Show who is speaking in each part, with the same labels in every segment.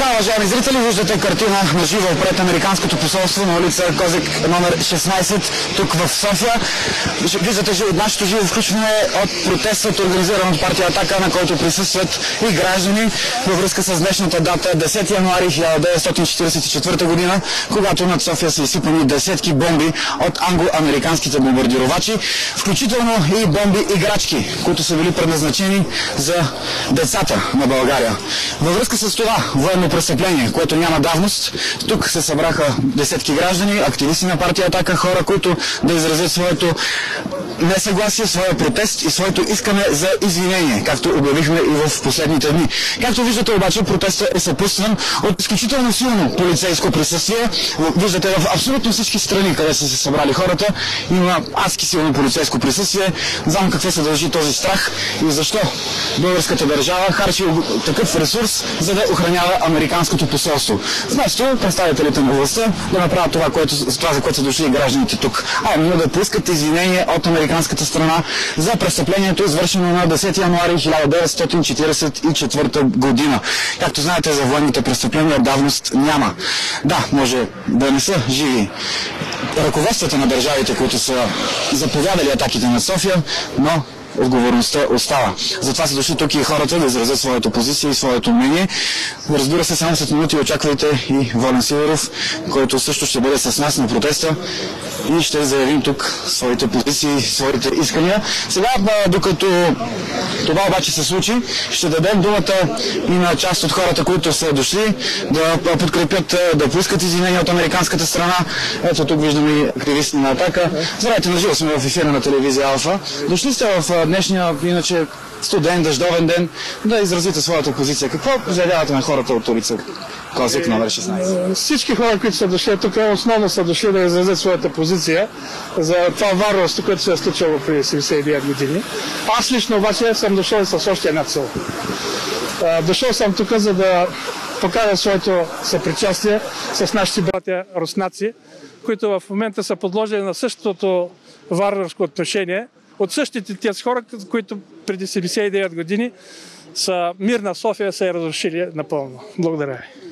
Speaker 1: така, уважаеми зрители, виждате картина на живо пред Американското посолство на улица Козик номер 16, тук в София. Виждате живо, нашето живо включване от протестът, организиран от партия Атака, на който присъстват и граждани във връзка с днешната дата 10 януари 1944 година, когато над София са изсипани десетки бомби от англо-американските бомбардировачи, включително и бомби играчки, които са били предназначени за децата на България. Във връзка с това военно престъпление, което няма давност, тук се събраха десетки граждани, активисти на партия Атака, хора, които да изразят своето несъгласие, своя протест и своето искане за извинение, както обявихме и в последните дни. Както виждате обаче, протестът е съпътстван от изключително силно полицейско присъствие. Виждате в абсолютно всички страни, къде са се събрали хората, има адски силно полицейско присъствие. Знам какво се дължи този страх и защо българската държава харчи такъв ресурс, за да охранява американското посолство. Вместо представителите на властта да направят това, което, това за което са дошли гражданите тук, а именно да поискат извинение от американската страна за престъплението, извършено на 10 януари 1944 година. Както знаете, за военните престъпления давност няма. Да, може да не са живи ръководствата на държавите, които са заповядали атаките на София, но отговорността остава. Затова са дошли тук и хората да изразят своята позиция и своето мнение. Разбира се, само след минути очаквайте и Волен Сидоров, който също ще бъде с нас на протеста и ще заявим тук своите позиции, своите искания. Сега, докато това обаче се случи, ще дадем думата и на част от хората, които са дошли да подкрепят, да поискат извинения от американската страна. Ето тук виждаме и активисти на Атака. Здравейте, наживо сме в ефира на телевизия Алфа. Дошли сте в днешния, иначе студен, дъждовен ден, да изразите своята позиция. Какво заявявате на хората от улица Козик номер 16?
Speaker 2: Всички хора, които са дошли тук, основно са дошли да изразят своята позиция за това варварство, което се е случило преди 79 години. Аз лично обаче съм дошъл с още една цел. Дошъл съм тук, за да покажа своето съпричастие с нашите братя руснаци, които в момента са подложени на същото варварско отношение от същите тези хора, които преди 79 години са мир на София са я разрушили напълно. Благодаря ви.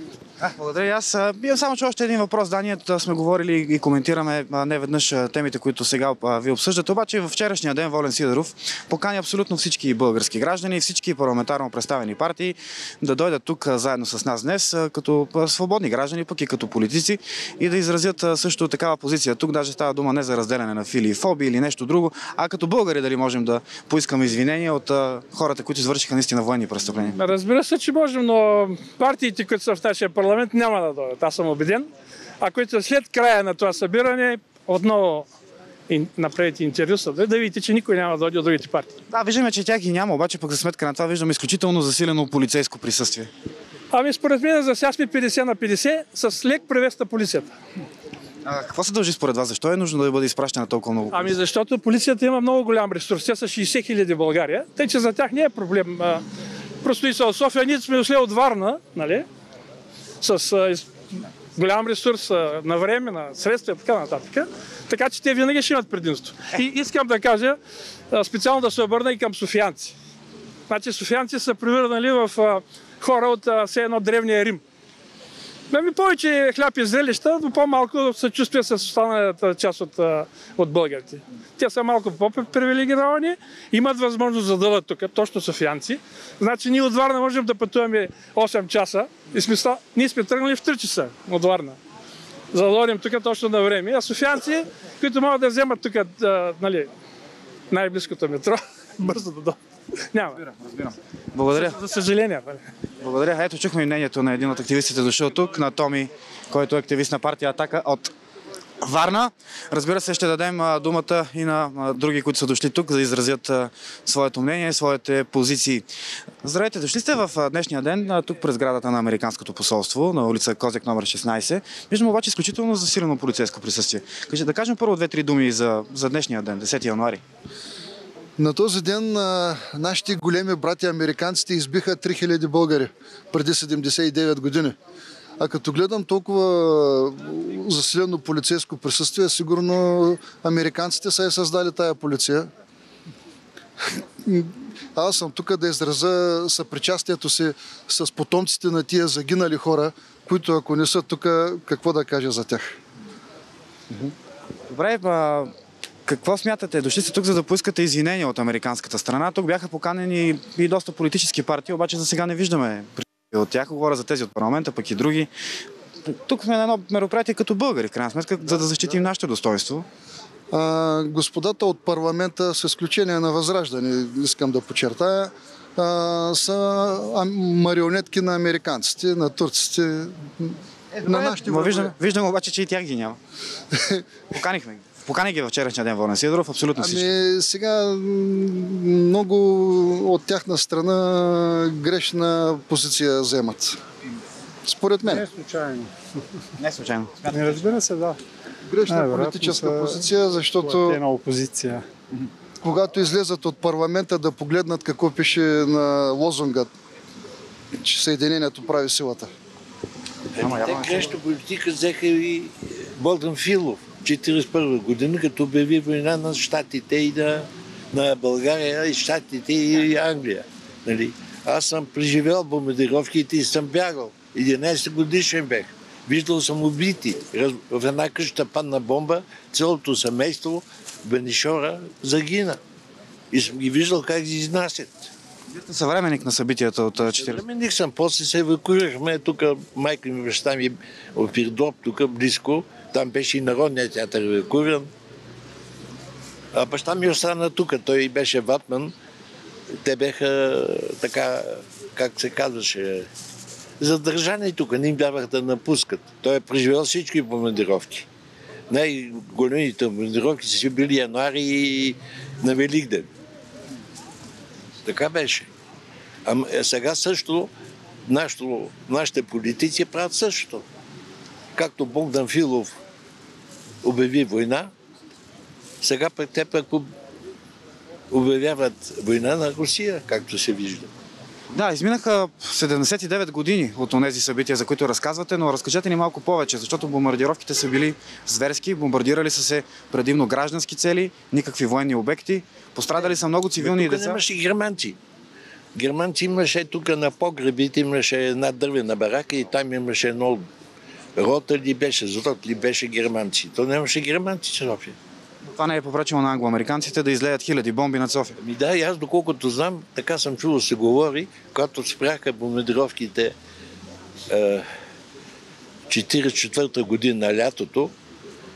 Speaker 1: Благодаря. Аз имам само че още един въпрос. Да, ние сме говорили и коментираме не веднъж темите, които сега ви обсъждате. Обаче в вчерашния ден Волен Сидоров покани абсолютно всички български граждани и всички парламентарно представени партии да дойдат тук заедно с нас днес, като свободни граждани, пък и като политици и да изразят също такава позиция. Тук даже става дума не за разделяне на фили и фоби или нещо друго, а като българи дали можем да поискаме извинения от хората, които извършиха наистина военни престъпления.
Speaker 2: Разбира се, че можем, но партиите, които са в нашия парламент, парламент няма да дойдат. Аз съм убеден. А които след края на това събиране отново направите интервю да видите, че никой няма да дойде от другите партии.
Speaker 1: Да, виждаме, че тях и няма, обаче пък за сметка на това виждаме изключително засилено полицейско присъствие.
Speaker 2: Ами според мен за сега сме 50 на 50 с лек превес на полицията.
Speaker 1: А какво се дължи според вас? Защо е нужно да бъде изпращана толкова много?
Speaker 2: Ами защото полицията има много голям ресурс. Те са 60 хиляди България. Тъй, че за тях не е проблем. Просто и са от София. Ние сме дошли от Варна, нали? С голям ресурс на време, на средства и така нататък. Така че те винаги ще имат предимство. И искам да кажа, специално да се обърна и към софиянци. Значи софиянци са превърнали в хора от все едно древния Рим. Ами повече хляб и зрелища, но по-малко съчувствие с останалата част от, от българите. Те са малко по-привилегировани, имат възможност да дадат тук, точно софиянци. Значи ние от Варна можем да пътуваме 8 часа и сме, ние сме тръгнали в 3 часа от Варна. За да дойдем тук точно на време. А софиянци, които могат да вземат тук нали, най-близкото метро, бързо да дойдат. Няма.
Speaker 1: Разбирам, разбирам. Благодаря.
Speaker 2: За съжаление.
Speaker 1: Благодаря. Ето чухме мнението на един от активистите дошъл тук, на Томи, който е активист на партия Атака от Варна. Разбира се, ще дадем думата и на други, които са дошли тук, за да изразят своето мнение, своите позиции. Здравейте, дошли сте в днешния ден, тук през градата на Американското посолство, на улица Козек номер 16. Виждам обаче изключително засилено полицейско присъствие. Кажи, да кажем първо две-три думи за, за днешния ден, 10 януари.
Speaker 3: На този ден нашите големи брати американците избиха 3000 българи преди 79 години. А като гледам толкова засилено полицейско присъствие, сигурно американците са и създали тая полиция. Аз съм тук да изразя съпричастието си с потомците на тия загинали хора, които ако не са тук, какво да кажа за тях.
Speaker 4: Добре, какво смятате? Дошли сте тук, за да поискате извинения от американската страна. Тук бяха поканени и доста политически партии, обаче за сега не виждаме от тях. Говоря за тези от парламента, пък и други. Тук сме на едно мероприятие като българи, в крайна сметка, за да защитим нашето достоинство.
Speaker 3: А, господата от парламента, с изключение на Възраждане, искам да подчертая, а, са марионетки на американците, на турците, на нашите
Speaker 4: виждам, виждам обаче, че и тях ги няма. Поканихме ги. Покани ги във вчерашния ден Волен Сидоров, абсолютно всички.
Speaker 3: Ами сега много от тяхна страна грешна позиция вземат. Според
Speaker 5: Не е
Speaker 3: мен.
Speaker 5: случайно.
Speaker 4: Не случайно.
Speaker 5: Не разбира се, да.
Speaker 3: Грешна политическа
Speaker 5: са
Speaker 3: позиция, защото
Speaker 5: на опозиция.
Speaker 3: когато излезат от парламента да погледнат какво пише на лозунга, че Съединението прави силата.
Speaker 4: Няма,
Speaker 6: Те грешна политика взеха и Богдан Филов 1941 година, като обяви война на Штатите и на, на България, и Штатите и Англия. Нали? Аз съм преживял бомбардировките и съм бягал. 11 годишен бех. Виждал съм убити. Раз- В една къща падна бомба, цялото семейство Бенишора загина. И съм ги виждал как ги изнасят.
Speaker 4: Вие сте съвременник на събитията от а, 40.
Speaker 6: Съвременник съм, после се евакуирахме, тук майка ми, баща ми в Пирдоп, тук близко, там беше и народният театър евакуиран. А баща ми остана тук, той беше ватман. Те беха така, как се казваше, задържани тук, не им давах да напускат. Той е преживел всички командировки. Най-големите командировки са били януари и на Великден. Така беше. А сега също нашите политици правят същото. Както Богдан Филов обяви война, сега пред те пък об- обявяват война на Русия, както се вижда.
Speaker 4: Да, изминаха 79 години от тези събития, за които разказвате, но разкажете ни малко повече, защото бомбардировките са били зверски, бомбардирали са се предимно граждански цели, никакви военни обекти, пострадали са много цивилни
Speaker 6: тук
Speaker 4: деца.
Speaker 6: нямаше германци. Германци имаше тук на погребите, имаше една дървена барака и там имаше едно рота ли беше, зрот ли беше германци. То нямаше германци в София.
Speaker 4: Това не е попречило на англоамериканците да излеят хиляди бомби над София.
Speaker 6: Ми да, и аз доколкото знам, така съм чувал се говори, когато спряха бомбардировките е, 44-та година на лятото,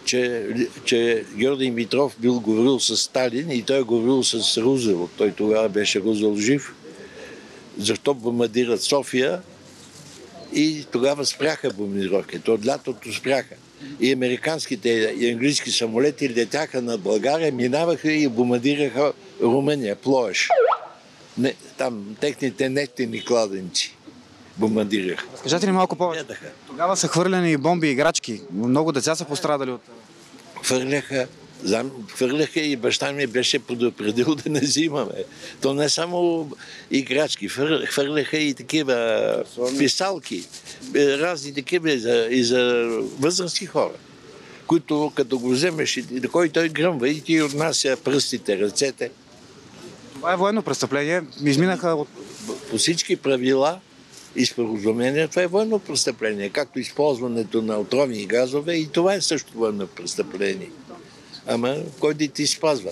Speaker 6: че, че Георги Митров бил говорил с Сталин и той е говорил с Рузвелт. Той тогава беше Рузвелт жив. Защо бомбардират София? И тогава спряха бомбардировките. От лятото спряха. И американските и английски самолети летяха над България, минаваха и бомбардираха Румъния, Плоеш. Не, там техните нефтени кладенци бомбардираха.
Speaker 4: Разкажете ни малко повече. Тогава са хвърляни и бомби и играчки. Много деца са пострадали от...
Speaker 6: Хвърляха, зам, хвърляха и баща ми беше предупредил да не взимаме. То не само играчки, хвър- хвърляха и такива писалки, е, разни такива и за, и за възрастни хора, които като го вземеш, и кой той гръмва и ти отнася пръстите, ръцете.
Speaker 4: Това е военно престъпление. Изминаха от...
Speaker 6: По всички правила и споразумения това е военно престъпление, както използването на отровни газове и това е също военно престъпление. Ама кой да ти спазва?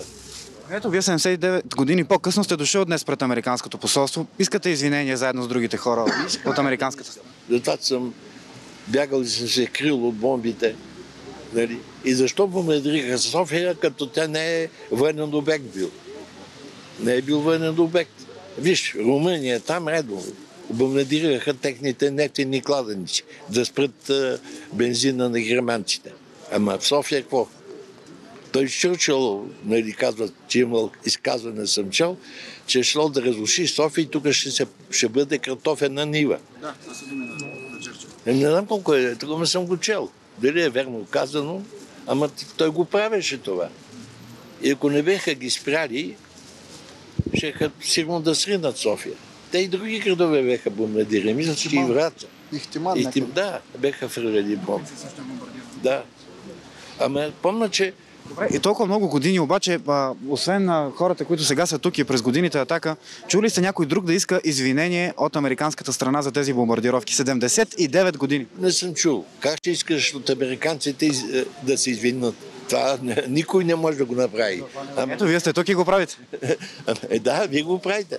Speaker 4: Ето, вие 79 години по-късно сте дошъл днес пред Американското посолство. Искате извинения заедно с другите хора от Американската страна.
Speaker 6: Затова съм бягал и съм се крил от бомбите. Нали? И защо бомбардираха София, като тя не е военен обект бил? Не е бил военен обект. Виж, Румъния, там редно бомбардираха техните нефтени кладенци да спрат бензина на германците. Ама в София какво? Той Чърчил, нали, казва, че имал изказване съм чел, че е шло да разруши София и тук ще, се, ще бъде картофена нива. Е, Не знам колко е, не съм го чел. Дали е верно казано, ама той го правеше това. И ако не беха ги спряли, ще сигурно да сринат София. Те и други градове беха бомбардирани, мисля, че и Враца.
Speaker 3: Ихтиман
Speaker 6: И
Speaker 3: някакъв.
Speaker 6: тим, да, беха хвърляли бомби. Да. Ама помня, че
Speaker 4: Добре, и толкова много години, обаче, а, освен на хората, които сега са тук и през годините атака, чули сте някой друг да иска извинение от американската страна за тези бомбардировки? 79 години.
Speaker 6: Не съм чул. Как ще искаш от американците е, да се извинат? Това никой не може да го направи. Ама,
Speaker 4: Ето, вие сте тук и го правите.
Speaker 6: е, да, вие го правите.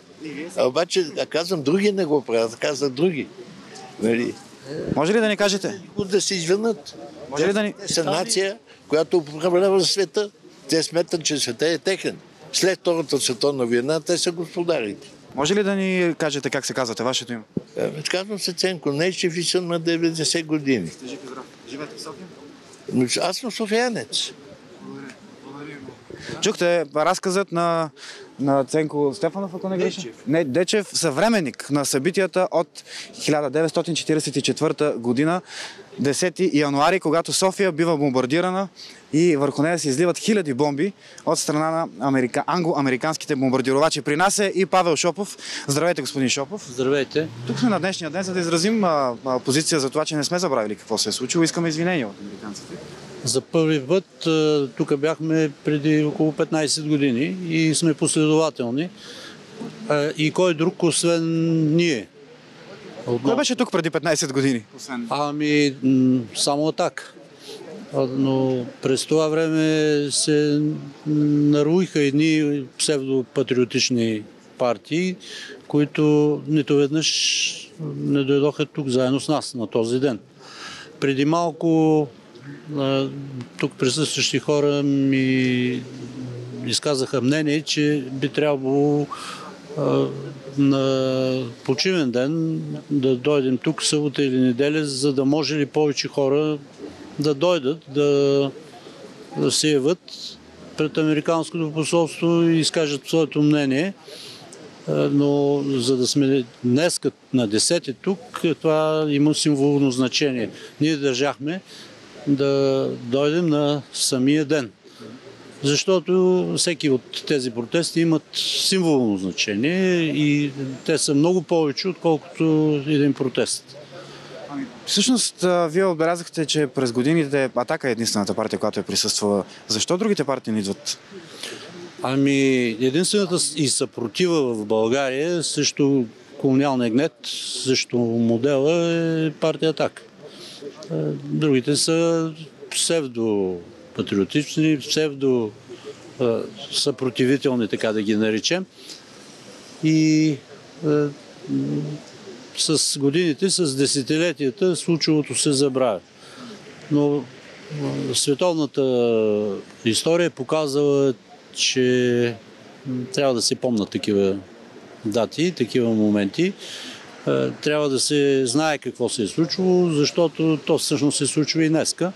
Speaker 6: А обаче, казвам, други не го правят, казват други. Нали?
Speaker 4: Може ли да ни кажете?
Speaker 6: Да се извинат.
Speaker 4: Може ли да ни...
Speaker 6: Те са нация, която управлява света. Те сметат, че света е техен. След Втората световна война те са господарите.
Speaker 4: Може ли да ни кажете как се казвате вашето име?
Speaker 6: Е, Казвам се Ценко Нейчев и съм на 90 години.
Speaker 4: Живете в София?
Speaker 6: Аз съм софиянец.
Speaker 4: Чухте разказът на, на Ценко Стефанов, ако не греша? Не, Дечев, съвременник на събитията от 1944 година, 10 януари, когато София бива бомбардирана и върху нея се изливат хиляди бомби от страна на америка... англо-американските бомбардировачи. При нас е и Павел Шопов. Здравейте, господин Шопов.
Speaker 7: Здравейте.
Speaker 4: Тук сме на днешния ден, за да изразим а, а, позиция за това, че не сме забравили какво се е случило. Искаме извинения от американците.
Speaker 7: За първи път тук бяхме преди около 15 години и сме последователни. И кой друг, освен ние?
Speaker 4: Кой
Speaker 7: Отново.
Speaker 4: беше тук преди 15 години? Освен...
Speaker 7: Ами, само атак. Но през това време се наруиха едни псевдопатриотични партии, които нито веднъж не дойдоха тук заедно с нас на този ден. Преди малко тук присъстващи хора ми изказаха мнение, че би трябвало на почивен ден да дойдем тук събота или неделя, за да може ли повече хора да дойдат, да, да се яват пред Американското посолство и изкажат своето мнение. Но за да сме днес на 10 тук, това има символно значение. Ние държахме да дойдем на самия ден. Защото всеки от тези протести имат символно значение и те са много повече, отколкото един протест.
Speaker 4: Всъщност, а, вие отбелязахте, че през годините Атака е единствената партия, която е присъствала. Защо другите партии не идват?
Speaker 7: Ами, единствената и съпротива в България срещу колониалния гнет, срещу модела е партия Атак. Другите са псевдопатриотични, псевдо съпротивителни, така да ги наречем. И с годините, с десетилетията, случилото се забравя. Но световната история е показала, че трябва да се помнат такива дати, такива моменти. Трябва да се знае какво се е случило, защото то всъщност се случва и днеска,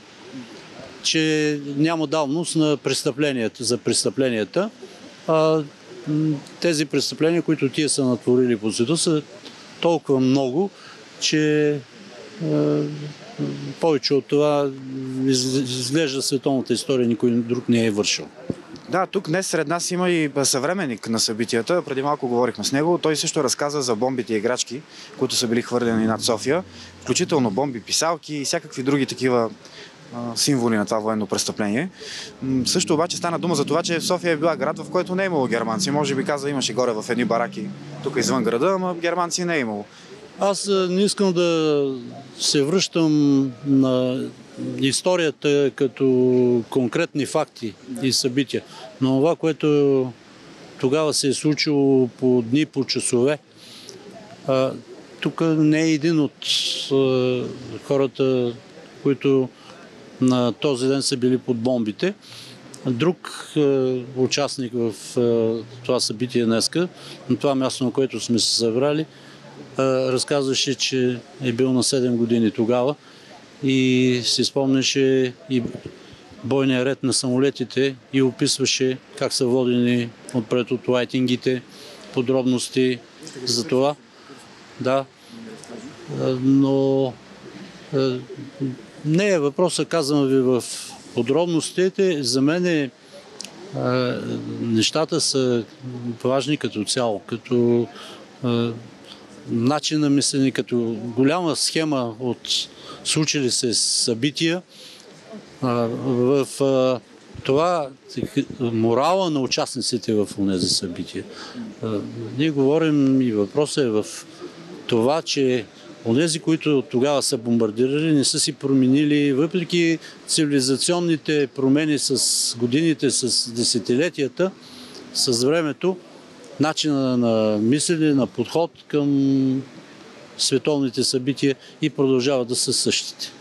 Speaker 7: че няма давност на престъпленията, за престъпленията. А тези престъпления, които тия са натворили по света, са толкова много, че е, повече от това из- изглежда световната история никой друг не е вършил.
Speaker 4: Да, тук днес сред нас има и съвременник на събитията. Преди малко говорихме с него. Той също разказа за бомбите и играчки, които са били хвърлени над София. Включително бомби, писалки и всякакви други такива символи на това военно престъпление. Също обаче стана дума за това, че София е била град, в който не е имало германци. Може би каза, имаше горе в едни бараки тук извън града, ама германци не е имало.
Speaker 7: Аз а, не искам да се връщам на историята като конкретни факти и събития. Но това, което тогава се е случило по дни, по часове, тук не е един от а, хората, които на този ден са били под бомбите. Друг е, участник в е, това събитие днеска, на това място, на което сме се събрали, е, разказваше, че е бил на 7 години тогава и си спомняше и бойния ред на самолетите и описваше как са водени отпред от лайтингите, подробности за това. Да. Е, Но е, не е въпроса, казвам ви в подробностите. За мен е, нещата са важни като цяло, като е, начин на мислене, като голяма схема от случили се събития. В това морала на участниците в тези събития. Ние говорим и въпросът е в това, че Онези, които тогава са бомбардирали, не са си променили, въпреки цивилизационните промени с годините, с десетилетията, с времето, начина на мислене, на подход към световните събития и продължават да са същите.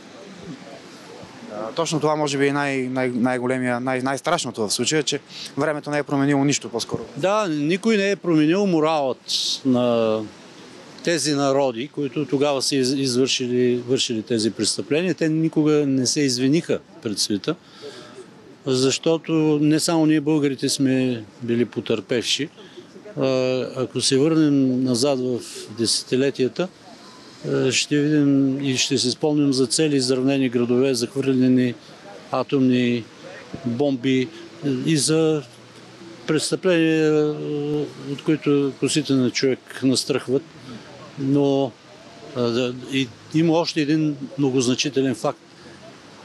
Speaker 4: Точно това може би е най- най- най-големия, най- най-страшното в случая, че времето не е променило нищо по-скоро.
Speaker 7: Да, никой не е променил моралът на тези народи, които тогава са извършили вършили тези престъпления, те никога не се извиниха пред света, защото не само ние българите сме били потърпевши. Ако се върнем назад в десетилетията, ще видим и ще се спомним за цели изравнени градове, захвърлени атомни бомби и за престъпления, от които косите на човек настръхват но и, има още един многозначителен факт,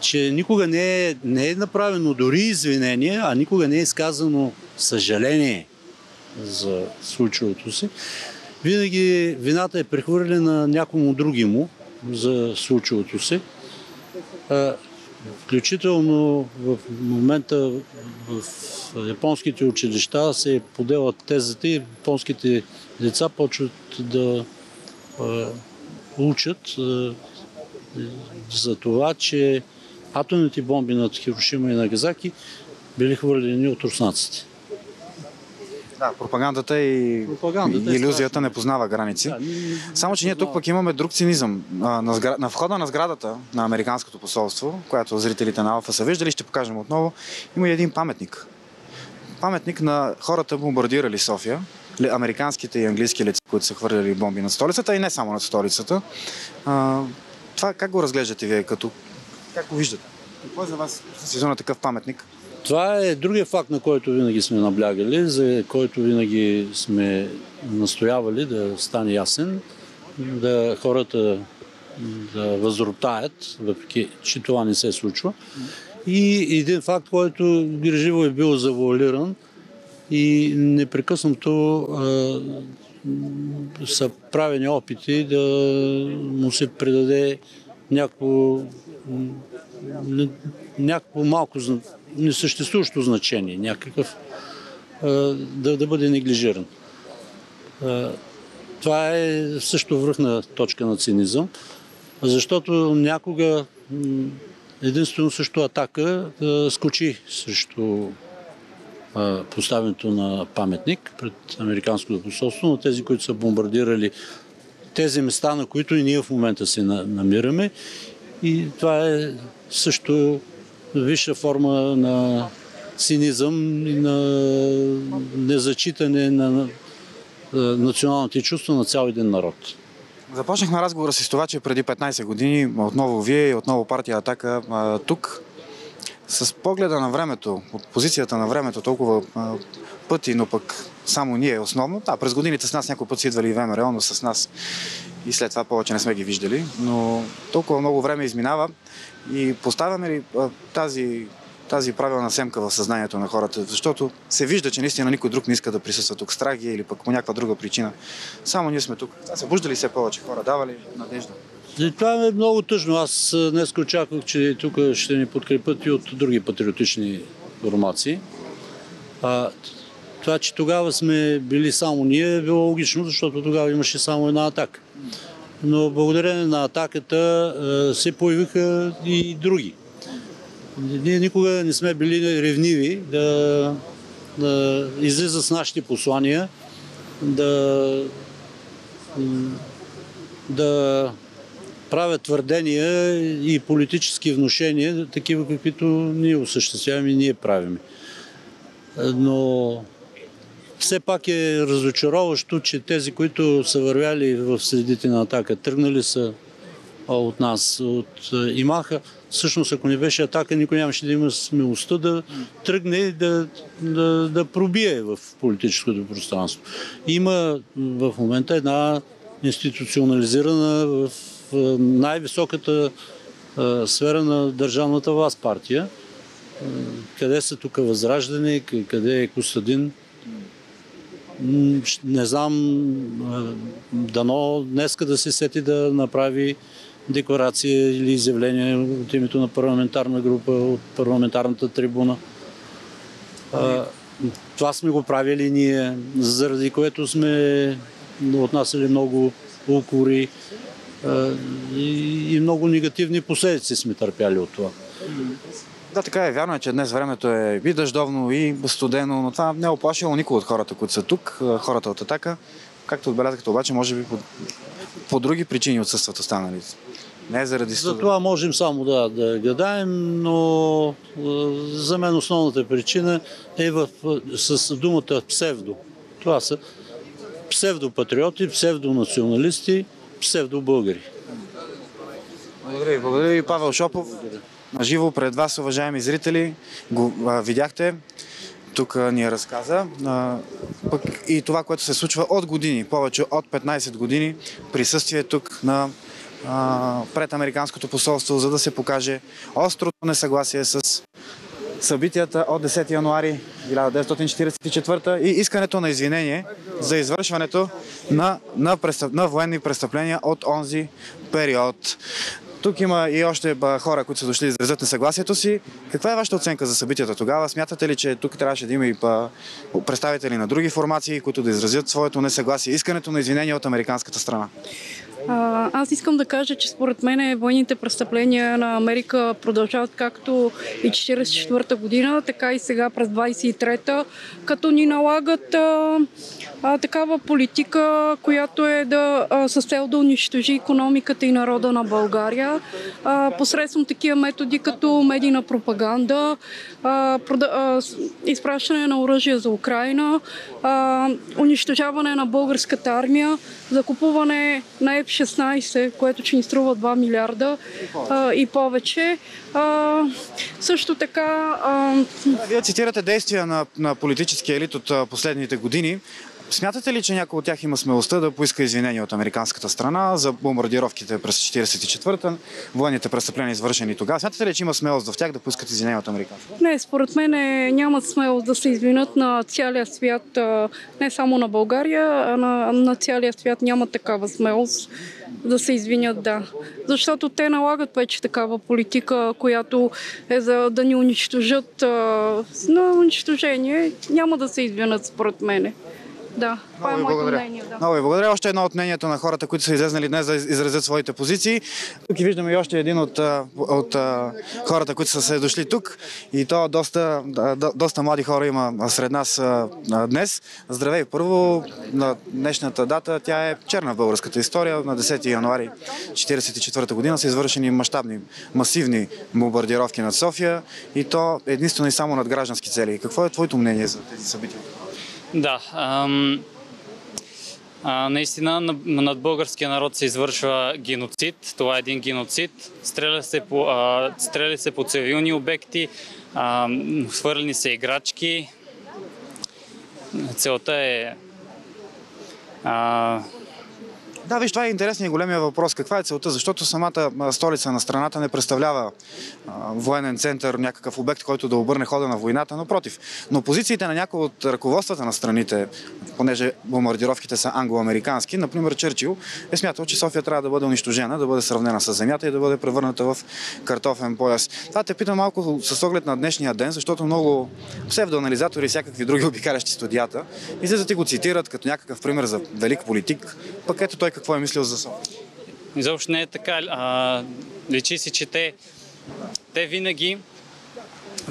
Speaker 7: че никога не е, не е направено дори извинение, а никога не е изказано съжаление за случилото си. Винаги вината е прехвърлена на някому други му за случилото си. Включително в момента в японските училища се поделят тезата и японските деца почват да учат за това, че атомните бомби над Хирошима и Нагазаки били хвърлени от руснаците.
Speaker 4: Да, пропагандата и, пропагандата и е иллюзията не познава граници. Да, Само, че ние тук пък имаме друг цинизъм. На, сград... на входа на сградата на Американското посолство, която зрителите на Алфа са виждали, ще покажем отново, има и един паметник. Паметник на хората бомбардирали София, американските и английски лица, които са хвърляли бомби над столицата и не само над столицата. А, това как го разглеждате вие? Като, как го виждате? Какво е за вас сезона такъв паметник?
Speaker 7: Това е другия факт, на който винаги сме наблягали, за който винаги сме настоявали да стане ясен, да хората да възроптаят, въпреки че това не се случва. И един факт, който гриживо е бил завуалиран – и непрекъснато а, са правени опити да му се придаде някакво, някакво малко несъществуващо значение, някакъв а, да, да бъде неглижиран. А, това е също връхна точка на цинизъм, защото някога единствено също атака скочи срещу поставянето на паметник пред Американското посолство на тези, които са бомбардирали тези места, на които и ние в момента се намираме. И това е също висша форма на цинизъм и на незачитане на националните чувства на цял един народ.
Speaker 4: Започнахме разговора с това, че преди 15 години отново вие и отново партия Атака тук с погледа на времето, от позицията на времето толкова пъти, но пък само ние основно. Да, през годините с нас някой път са идвали и ВМРО, но с нас и след това повече не сме ги виждали. Но толкова много време изминава и поставяме ли тази, тази правилна семка в съзнанието на хората, защото се вижда, че наистина никой друг не иска да присъства тук. Страги или пък по някаква друга причина. Само ние сме тук. Са буждали все повече хора, давали надежда.
Speaker 7: И това е много тъжно. Аз днес очаквах, че тук ще ни подкрепят и от други патриотични формации. А, това, че тогава сме били само ние, е било логично, защото тогава имаше само една атака. Но благодарение на атаката се появиха и други. Ние никога не сме били ревниви да, да излизат с нашите послания, да, да правят твърдения и политически вношения, такива каквито ние осъществяваме и ние правиме. Но все пак е разочароващо, че тези, които са вървяли в средите на атака, тръгнали са от нас, от Имаха, всъщност ако не беше атака, никой нямаше да има смелостта да тръгне и да, да, да пробие в политическото пространство. Има в момента една институционализирана в най-високата сфера на държавната власт партия, къде са тук Възраждане, къде е Костадин. Не знам, дано днеска да се сети да направи декларация или изявление от името на парламентарна група, от парламентарната трибуна. А, Това сме го правили ние, заради което сме отнасяли много укори и, и много негативни последици сме търпяли от това.
Speaker 4: Да, така е. Вярно е, че днес времето е и дъждовно, и студено, но това не е оплашило никой от хората, които са тук, хората от Атака. Както отбелязахте, обаче, може би по, по други причини отсъстват останалите. Не заради
Speaker 7: За
Speaker 4: студено.
Speaker 7: това можем само да, да гадаем, но за мен основната причина е в, с думата псевдо. Това са псевдопатриоти, псевдонационалисти, псевдобългари.
Speaker 4: Благодаря ви. Благодаря ви, Павел Шопов. На живо пред вас, уважаеми зрители, го а, видяхте. Тук ни я разказа. А, пък и това, което се случва от години, повече от 15 години, присъствие тук на пред Американското посолство, за да се покаже острото несъгласие с събитията от 10 януари 1944 и искането на извинение за извършването на, на, престъп, на военни престъпления от онзи период. Тук има и още хора, които са дошли да изразят несъгласието си. Каква е вашата оценка за събитията тогава? Смятате ли, че тук трябваше да има и представители на други формации, които да изразят своето несъгласие, искането на извинение от американската страна?
Speaker 8: А, аз искам да кажа, че според мен военните престъпления на Америка продължават както и 1944 година, така и сега през 23-та, като ни налагат а, а, такава политика, която е да а, с цел да унищожи економиката и народа на България, а, посредством такива методи като медийна пропаганда, а, прода, а, изпращане на оръжие за Украина, а, унищожаване на българската армия, закупуване на F-16, което ще ни струва 2 милиарда а, и повече. А, също така а,
Speaker 4: Вие цитирате действия на, на политическия елит от последните години. Смятате ли, че някой от тях има смелостта да поиска извинения от американската страна за бомбардировките през 1944-та, военните престъпления, извършени тогава? Смятате ли, че има смелост в тях да поискат извинения от американската
Speaker 8: не, според мен е, нямат смелост да се извинят на цялия свят, не само на България, а на, на цялия свят няма такава смелост да се извинят, да. Защото те налагат вече такава политика, която е за да ни унищожат на унищожение. Няма да се извинят, според мене. Да, това е моето
Speaker 4: благодаря.
Speaker 8: мнение. Да.
Speaker 4: Много ви благодаря. Още едно от мнението на хората, които са излезнали днес да изразят своите позиции. Тук виждаме и още един от, от хората, които са се дошли тук. И то доста, доста млади хора има сред нас днес. Здравей! Първо, на днешната дата, тя е черна в българската история. На 10 януари 1944 година са извършени мащабни, масивни бомбардировки над София и то единствено и само над граждански цели. Какво е твоето мнение за тези събития?
Speaker 9: Да. Ам, а, наистина над, българския народ се извършва геноцид. Това е един геноцид. Стреля се по, а, стреля се по цивилни обекти, а, хвърлени се играчки. Целта е а,
Speaker 4: Да, виж, това е интересният големия въпрос. Каква е целта? Защото самата столица на страната не представлява а, военен център, някакъв обект, който да обърне хода на войната, но против. Но позициите на някои от ръководствата на страните, понеже бомбардировките са англо-американски, например Черчил е смятал, че София трябва да бъде унищожена, да бъде сравнена с земята и да бъде превърната в картофен пояс. Това те питам малко с оглед на днешния ден, защото много псевдоанализатори и всякакви други обикалящи студията излизат и го цитират като някакъв пример за велик политик, пък ето той какво е мислил за София.
Speaker 9: Изобщо не е така. А, личи си, че те, те винаги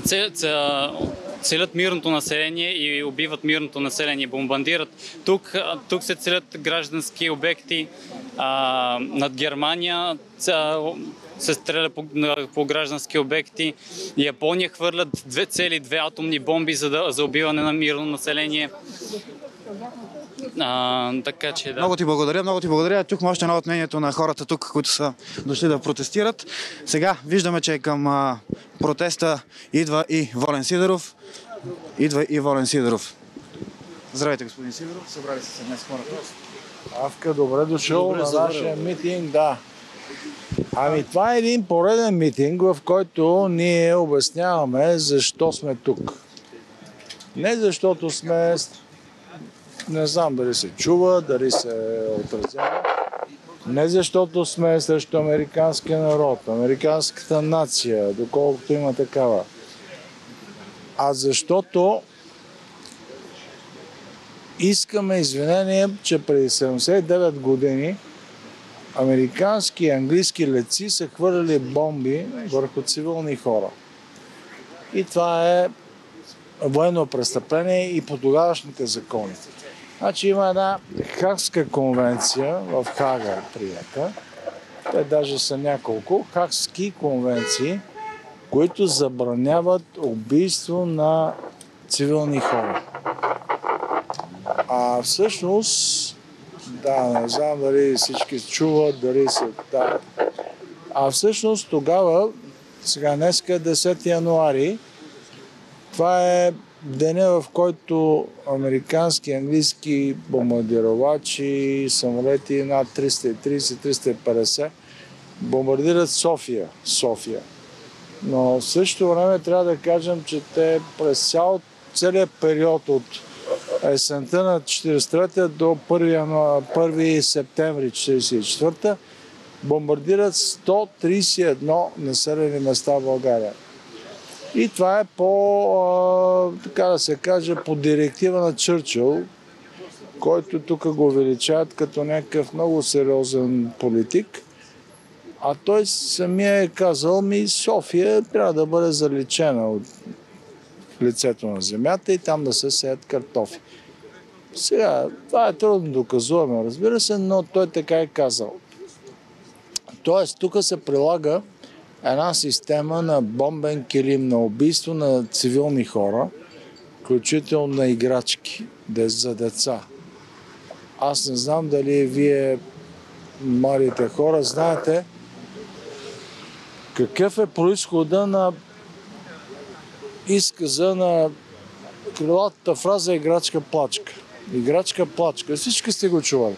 Speaker 9: цел- цел- целят мирното население и убиват мирното население, бомбандират. Тук, а, тук се целят граждански обекти. А, над Германия ца- се стреля по, по граждански обекти. Япония хвърлят две цели, две атомни бомби за, да, за убиване на мирно население. А, така че да.
Speaker 4: Много ти благодаря, много ти благодаря. Чухме още едно от мнението на хората тук, които са дошли да протестират. Сега виждаме, че към а, протеста идва и Волен Сидоров. Идва и Волен Сидоров. Здравейте, господин Сидоров. Събрали се днес хората.
Speaker 10: Авка, добре дошъл
Speaker 7: Добре
Speaker 10: на нашия митинг, да. Ами това е един пореден митинг, в който ние обясняваме защо сме тук. Не защото сме, не знам дали се чува, дали се отразява, не защото сме срещу американския народ, американската нация, доколкото има такава, а защото искаме извинение, че преди 79 години американски и английски леци са хвърляли бомби върху цивилни хора. И това е военно престъпление и по тогавашните закони. Значи има една Хагска конвенция в Хага прията. Те даже са няколко Хагски конвенции, които забраняват убийство на цивилни хора. А всъщност, да, не знам дали всички чуват, дали са... Да. А всъщност тогава, сега днеска е 10 януари, това е деня, в който американски английски бомбардировачи, самолети над 330-350 бомбардират София. София. Но в същото време трябва да кажем, че те през цял, целият период от есента на 43-та до 1, януар, 1 септември 44-та бомбардират 131 населени места в България. И това е по, така да се каже, по директива на Чърчил, който тук го увеличават като някакъв много сериозен политик. А той самия е казал, ми София трябва да бъде заличена от лицето на земята и там да се сеят картофи. Сега, това е трудно доказуемо, разбира се, но той така е казал. Тоест, тук се прилага една система на бомбен килим, на убийство на цивилни хора, включително на играчки за деца. Аз не знам дали вие, младите хора, знаете какъв е происхода на изказа на крилатата фраза играчка плачка. Играчка плачка. Всички сте го чували.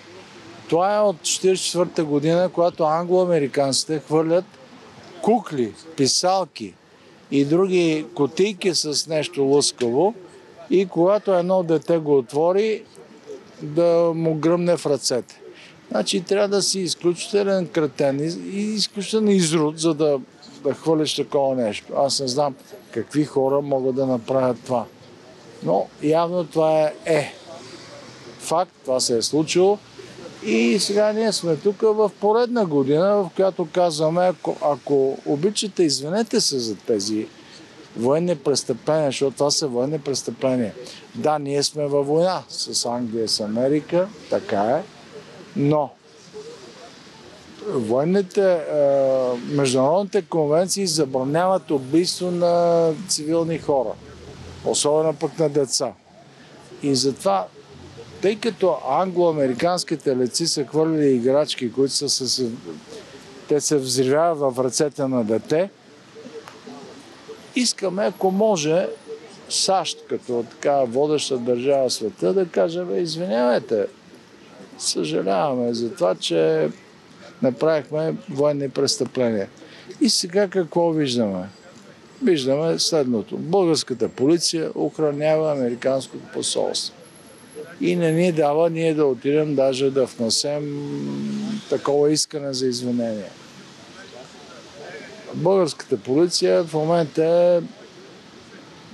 Speaker 10: Това е от 1944 година, когато англо-американците хвърлят кукли, писалки и други котийки с нещо лъскаво и когато едно дете го отвори, да му гръмне в ръцете. Значи трябва да си изключителен кретен и изключителен изруд, за да, да хвърлиш такова нещо. Аз не знам какви хора могат да направят това. Но явно това е, е факт, това се е случило. И сега ние сме тук в поредна година, в която казваме, ако, ако обичате, извинете се за тези военни престъпления, защото това са военни престъпления. Да, ние сме във война с Англия, с Америка, така е, но военните, е, международните конвенции забраняват убийство на цивилни хора, особено пък на деца. И затова тъй като англо-американските леци са хвърлили играчки, които са се, те се взривяват в ръцете на дете, искаме, ако може, САЩ, като така водеща държава в света, да кажем, извинявайте, съжаляваме за това, че направихме военни престъпления. И сега какво виждаме? Виждаме следното. Българската полиция охранява Американското посолство и не ни дава ние да отидем даже да внесем такова искане за извинение. Българската полиция в момента е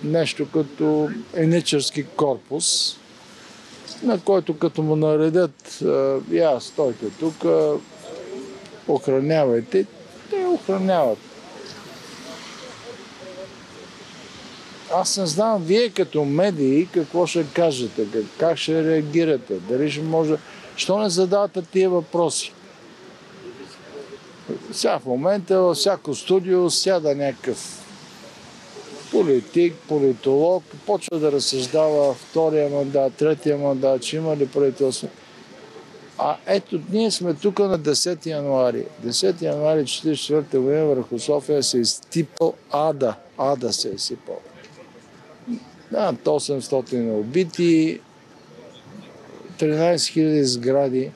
Speaker 10: нещо като еничерски корпус, на който като му наредят я стойте тук, охранявайте, те охраняват. Аз не знам вие като медии какво ще кажете, как ще реагирате, дали ще може... Що не задавате тия въпроси? Сега в момента във всяко студио сяда някакъв политик, политолог, почва да разсъждава втория мандат, третия мандат, че има ли правителство. А ето, ние сме тук на 10 януари. 10 януари 44 година върху София се е изтипал ада. Ада се е изсипал. Над 800 убити, 13 000 сгради.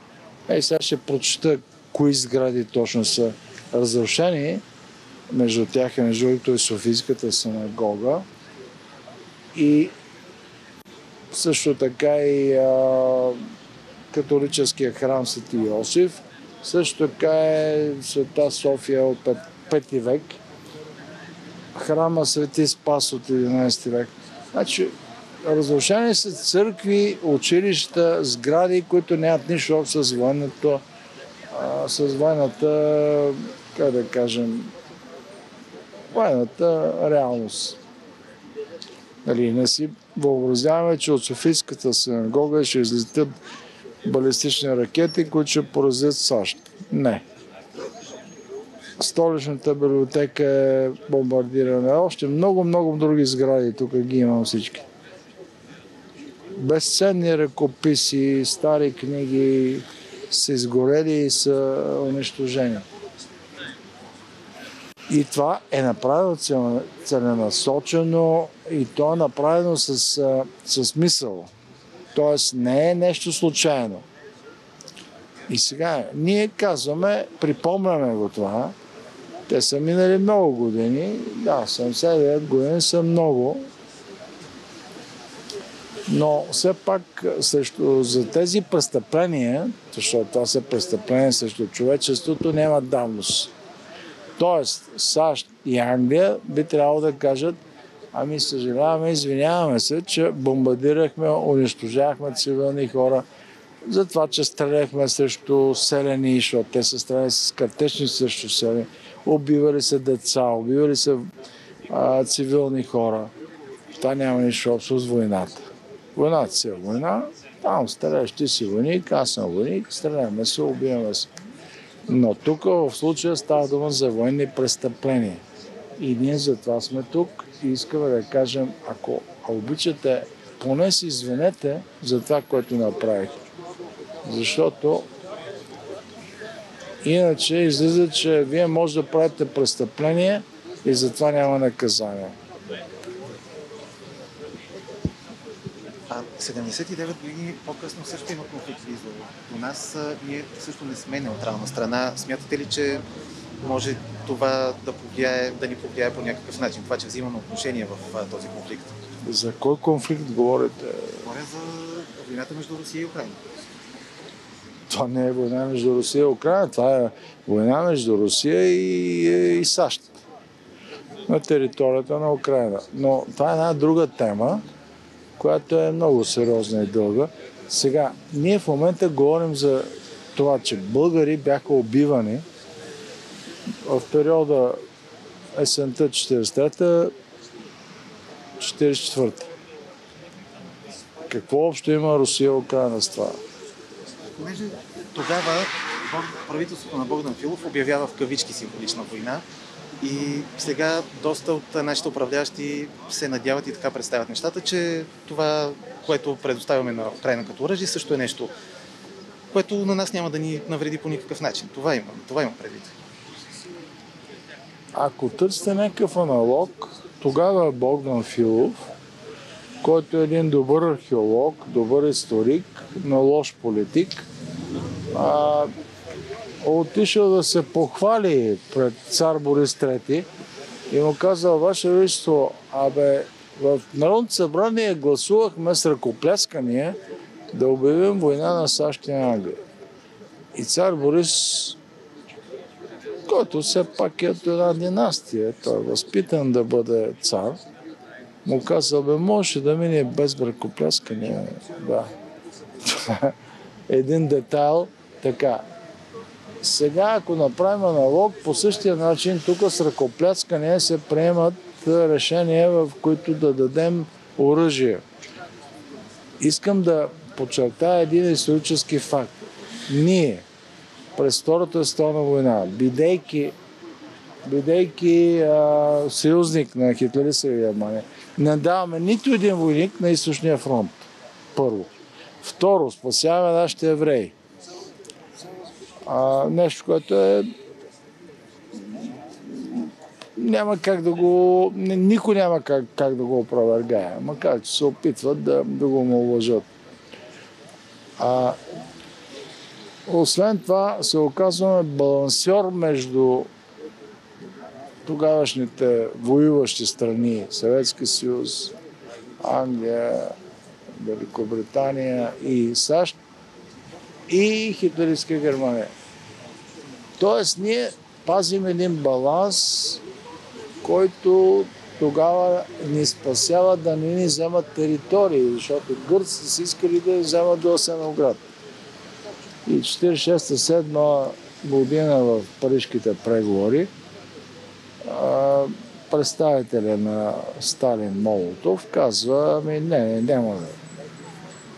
Speaker 10: Ей, сега ще прочета кои сгради точно са разрушени. Между тях е между другото и Софийската синагога. И също така и а, католическия храм Свети Йосиф. Също така е Света София от 5 век. Храма Свети Спас от 11 век. Значи, разрушени са църкви, училища, сгради, които нямат нищо общо с военното, а, с военната, как да кажем, военната реалност. Нали, не си въобразяваме, че от Софийската синагога ще излетят балистични ракети, които ще поразят САЩ. Не. Столичната библиотека е бомбардирана. Още много, много други сгради. Тук ги имам всички. Безценни ръкописи, стари книги са изгорели и са унищожени. И това е направено целенасочено и то е направено с, с мисъл. Тоест не е нещо случайно. И сега ние казваме, припомняме го това. Те са минали много години. Да, 79 години са много. Но все пак срещу, за тези престъпления, защото това са престъпления срещу човечеството, няма давност. Тоест, САЩ и Англия би трябвало да кажат, ами съжаляваме, извиняваме се, че бомбардирахме, унищожавахме цивилни хора, за това, че стреляхме срещу селени, защото те са стреляли с картечни срещу селени, убивали се деца, убивали се а, цивилни хора. Това няма нищо общо с войната. Войната си е война, там стреляш ти си войник, аз съм войник, стреляме се, убиваме се. Но тук в случая става дума за военни престъпления. И ние за това сме тук и искаме да кажем, ако обичате, поне си извинете за това, което направих. Защото иначе излиза, че вие може да правите престъпление и затова няма наказание.
Speaker 4: А 79 години по-късно също има конфликт в Израел. У нас ние също не сме неутрална страна. Смятате ли, че може това да, повлияе, да ни повлияе по някакъв начин, това, че взимаме отношение в този конфликт?
Speaker 10: За кой конфликт говорите?
Speaker 4: Говоря за войната между Русия и Украина.
Speaker 10: Това не е война между Русия и Украина, това е война между Русия и, и САЩ на територията на Украина. Но това е една друга тема, която е много сериозна и дълга. Сега, ние в момента говорим за това, че българи бяха убивани в периода есента 43-та, 44-та. Какво общо има Русия и Украина с това?
Speaker 4: Понеже тогава правителството на Богдан Филов обявява в кавички символична война и сега доста от нашите управляващи се надяват и така представят нещата, че това, което предоставяме на Украина като оръжие, също е нещо, което на нас няма да ни навреди по никакъв начин. Това имам, това имам предвид.
Speaker 10: Ако търсите някакъв аналог, тогава Богдан Филов, който е един добър археолог, добър историк, но лош политик, а, отишъл да се похвали пред цар Борис III и му казал, Ваше Величество, абе, в Народното събрание гласувахме с ръкопляскания да обявим война на САЩ и Англия. И цар Борис, който все пак е от една династия, той е възпитан да бъде цар, му казал, бе, може да мине без ръкопляскания. Да. Един детайл, така. Сега, ако направим аналог, по същия начин, тук с ръкопляскане се приемат решения, в които да дадем оръжие. Искам да подчертая един исторически факт. Ние, през Втората световна война, бидейки, бидейки а, съюзник на Хитлеристска Германия, не даваме нито един войник на източния фронт. Първо. Второ, спасяваме нашите евреи. А, нещо, което е няма как да го... Никой няма как, как да го опровергае. Макар, че се опитват да, да го омалважат. А, освен това се оказваме балансьор между тогавашните воюващи страни, Съветски съюз, Англия, Великобритания и САЩ и хитлеристска Германия. Тоест ние пазим един баланс, който тогава ни спасява да не ни вземат територии, защото гърците са искали да вземат до Асеноград. И 46-7 година в парижките преговори представителя на Сталин Молотов казва, ами не, не, няма да.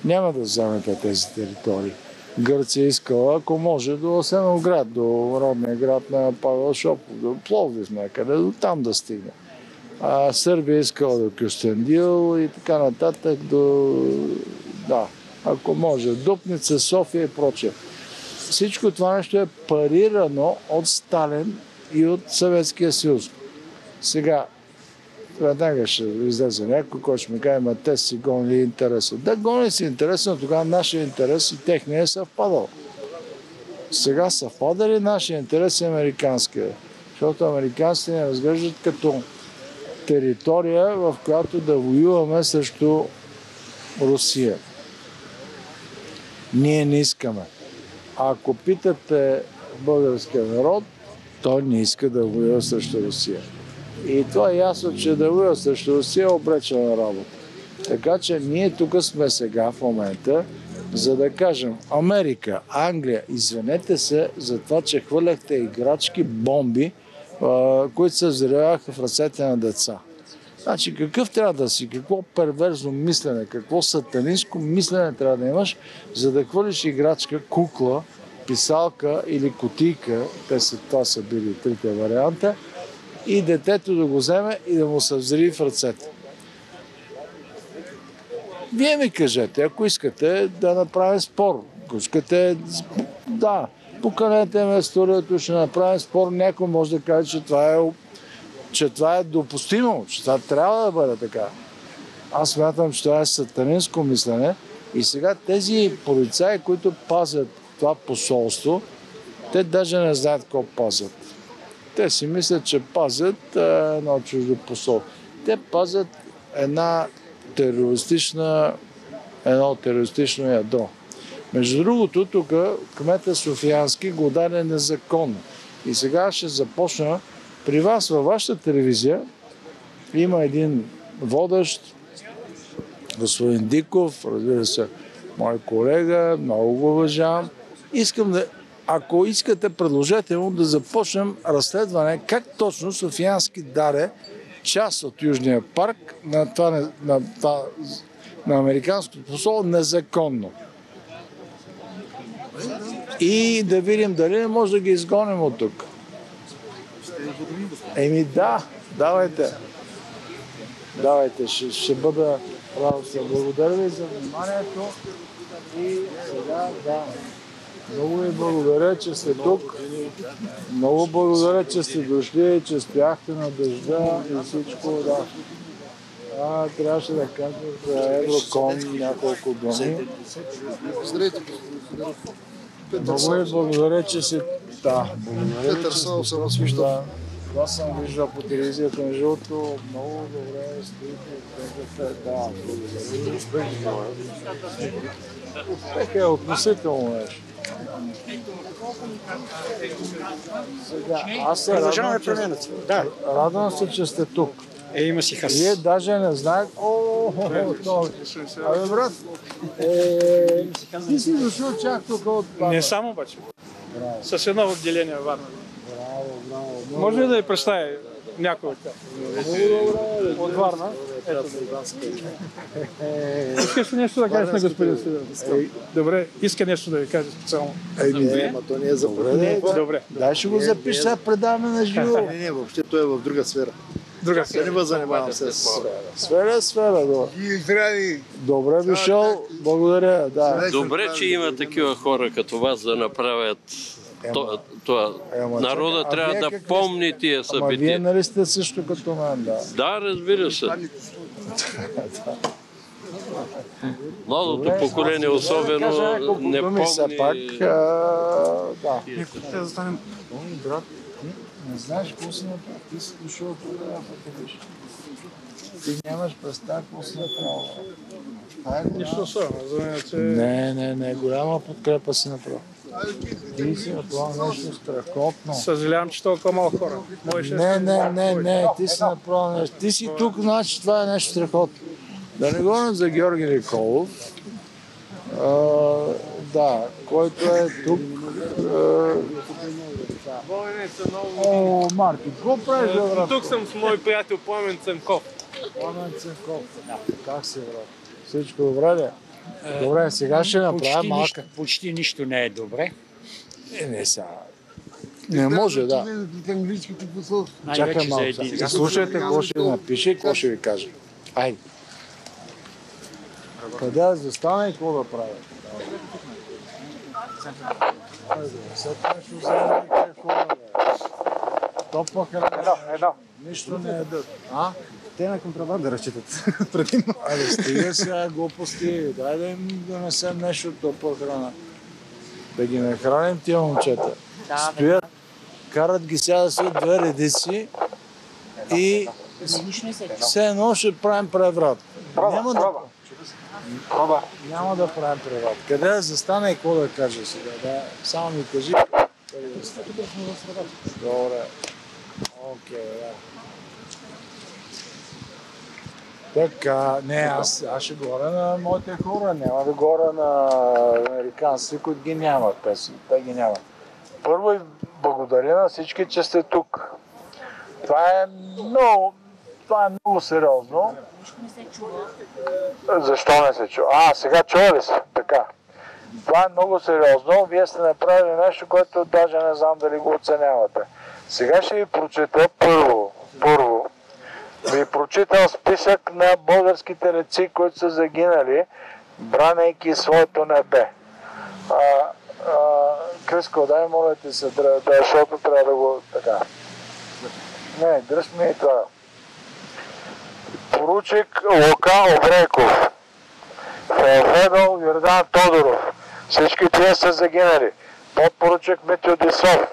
Speaker 10: Няма да вземете тези територии. Гърция искала, ако може, до Асеноград, до родния град на Павел Шопов, до Пловдив някъде, до там да стигне. А Сърбия искала до Кюстендил и така нататък до... Да, ако може, Дупница, София и прочее. Всичко това нещо е парирано от Сталин и от Съветския съюз. Сега, веднага ще излезе някой, който ще ми каже, ма те си гонили интереса. Да, гони си интереса, но тогава нашия интерес и техния е съвпадал. Сега съвпада ли нашия интерес и американския? Защото американците ни разглеждат като територия, в която да воюваме срещу Русия. Ние не искаме. Ако питате българския народ, той не иска да воюва срещу Русия. И това е ясно, че воюва срещу Русия е обречена работа. Така че ние тук сме сега в момента, за да кажем Америка, Англия, извинете се за това, че хвърляхте играчки, бомби, които се взривяха в ръцете на деца. Значи какъв трябва да си, какво перверзно мислене, какво сатанинско мислене трябва да имаш, за да хвърлиш играчка, кукла, писалка или котийка, те са, това са били трите варианта, и детето да го вземе и да му се взриви в ръцете. Вие ми кажете, ако искате да направим спор, ако искате, да, поканете ме студиото, ще направим спор, някой може да каже, че това е че това е допустимо, че това трябва да бъде така. Аз смятам, че това е сатанинско мислене и сега тези полицаи, които пазят това посолство, те даже не знаят какво пазят. Те си мислят, че пазят е, едно чуждо посолство. Те пазят една терористична, едно терористично ядро. Между другото, тук кмета Софиянски го даде незаконно. И сега ще започна при вас във вашата телевизия има един водещ, господин Диков, разбира се, мой колега, много го уважавам. Искам да, ако искате, предложете му да започнем разследване как точно Софиянски даде част от Южния парк на, това, на, това, на американското посол незаконно. И да видим дали не може да ги изгоним от тук. Еми да, давайте. Давайте, ще, ще бъда радостен. Благодаря ви за вниманието и сега да. Много ви благодаря, че сте тук. Много благодаря, че сте дошли, че стояхте на дъжда и всичко. Да. А, трябваше да кажа за Евроком няколко думи. Много ви благодаря, че си... Да, благодаря
Speaker 3: Петър
Speaker 10: сте
Speaker 3: съм освещал.
Speaker 10: да. Това съм виждал по телевизията, между другото, много добре стоите да, благодаря. Успех е относително нещо. Сега, аз се радвам, че,
Speaker 11: Да,
Speaker 10: радвам се, че сте тук.
Speaker 11: е, има си хас.
Speaker 10: Вие даже не знаете. О, то- Абе, брат, е, ти си дошъл чак тук от
Speaker 2: Не само обаче. С едно отделение в Варна.
Speaker 10: Браво, браво.
Speaker 2: Може ли да я представи някой от тях? От Варна. Ето.
Speaker 10: Е,
Speaker 2: Искаш ли нещо да кажеш на господин Сидоров? Добре, иска нещо да ви каже специално.
Speaker 10: Еми,
Speaker 3: Ама то не е за
Speaker 10: Добре,
Speaker 2: Добре.
Speaker 10: дай ще го запиша, сега предаваме на живо.
Speaker 3: Не, не, въобще той е в друга сфера.
Speaker 2: Друга
Speaker 3: Да не занимавам с...
Speaker 10: Сфера, е сфера, добре.
Speaker 3: И здрави!
Speaker 10: Добре дошъл, благодаря, да.
Speaker 12: Добре, че има такива хора като вас да направят то- това.
Speaker 10: Ема,
Speaker 12: Народа
Speaker 10: чакай, а
Speaker 12: трябва да
Speaker 10: какви
Speaker 12: помни тия
Speaker 10: Ама вие
Speaker 12: събития.
Speaker 10: нали сте също като мен, да.
Speaker 12: Да, разбира се. Младото
Speaker 10: Добре,
Speaker 12: поколение
Speaker 10: кажа
Speaker 12: особено
Speaker 10: няколко
Speaker 12: не помни.
Speaker 10: пак, а, да.
Speaker 4: Ще да станем... Брат,
Speaker 10: Не знаеш какво си направил. Ти си дошъл тук да. Ти нямаш представа какво си направил. Е
Speaker 2: Нищо. За мен, че...
Speaker 10: Не, не, не. Голяма подкрепа си направил. Ти си направил нещо страхотно.
Speaker 2: Съжалявам, че толкова малко хора. Можеше
Speaker 10: Не, не, не, не, ти си направил нещо. Ти си тук, значи това е нещо страхотно. Да не говорим за Георги Николов, а, да, който е тук. А... О, Марти, какво правиш, брат?
Speaker 11: Тук съм с мой приятел Пламен Ценков.
Speaker 10: Пламен Ценков. Как си, брат? Всичко добре ли? Добре, сега ще направя
Speaker 13: почти
Speaker 10: малка.
Speaker 13: Нищо, почти нищо не е добре.
Speaker 10: Е, не сега. Не може, да. Чакай малко.
Speaker 13: един.
Speaker 10: сега. Слушайте какво ще ви напише и какво ще ви каже. Айде. Къде да застане и какво да бе. Топла храна. Едно, едно. Нищо не ядат. А?
Speaker 4: Те на контрабанда разчитат предимно.
Speaker 10: Айде, стига сега глупости. Дай да им донесем нещо от топла храна. Да ги нахраним тия момчета. Стоят, карат ги сега да две редици и все едно ще правим преврат. Няма да, няма да правим преврат. Къде да застане и какво да каже сега? Да, само ми кажи. да. Добре. Окей, да. Така, не, аз, аз ще говоря на моите хора, няма да говоря на американците, които ги нямат, те, си- те ги нямат. Първо и благодаря на всички, че сте тук. Това е много, това е много сериозно. Защо не се чува? А, сега чува ли се? Така. Това е много сериозно. Вие сте направили нещо, което даже не знам дали го оценявате. Сега ще ви прочета първо. Първо. Ви прочитам списък на българските реци, които са загинали, бранейки своето небе. А, а, Криско, дай моля ти се, да, защото трябва да го така. Не, дръж ми и това. Поручик Лука Обреков. Фелфедъл Йордан Тодоров. Всички тия са загинали. Подпоручик Митю Дисов.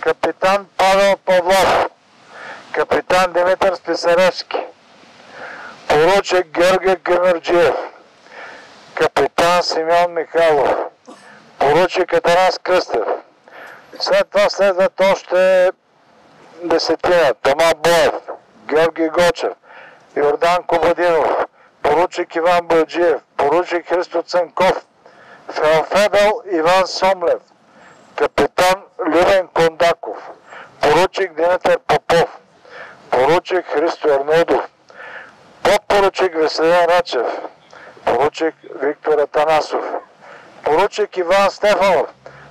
Speaker 10: Капитан Павел Павлов. Капитан Димитър Списаревски. Поручик Георги Гърнарджиев. Капитан Симеон Михайлов. Поручик Атанас Кръстев. След това следват още десетина. Тома Боев, Георги Гочев, Йордан Кобадинов, поручик Иван Бълджиев, поручик Христо Цанков, Феофедъл Иван Сомлев, капитан Любен Кондаков, поручик Димитър Попов, поручик Христо Арнудов, подпоручик Веселин Рачев, поручик Виктор Атанасов, поручик Иван Стефанов,